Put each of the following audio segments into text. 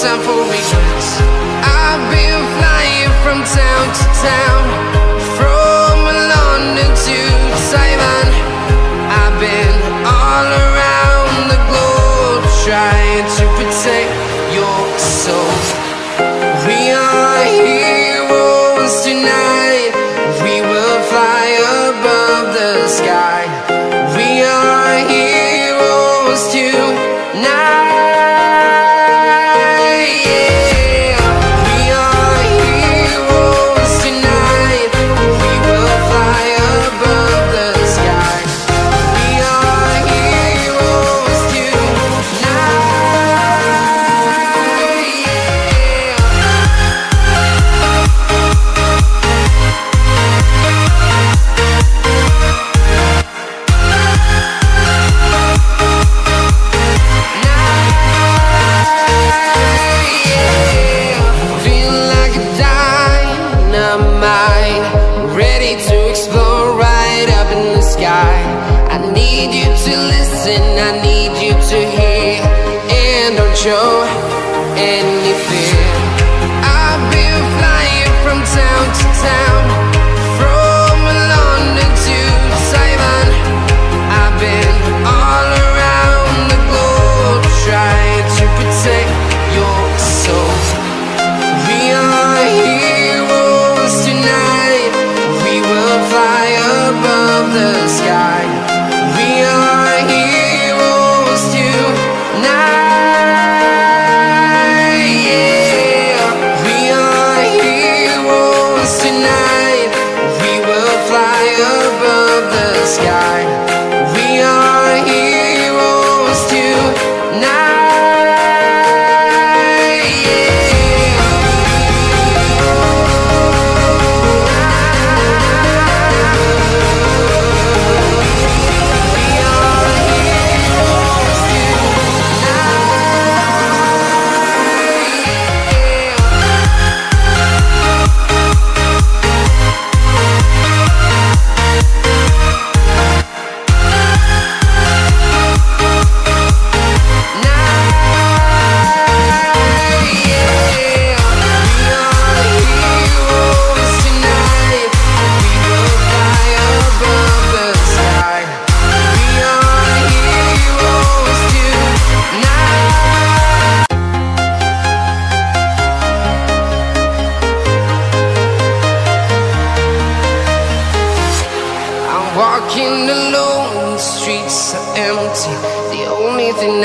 time for me.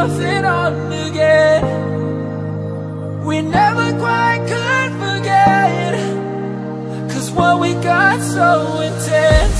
nothing on again. We never quite could forget Cause what we got so intense.